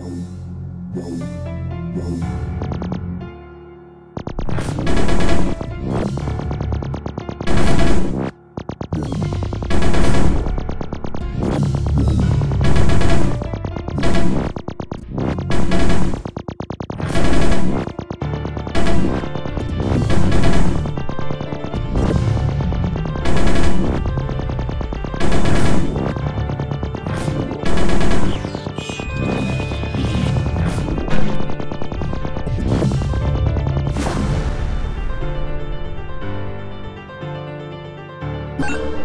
Thank you. Пока.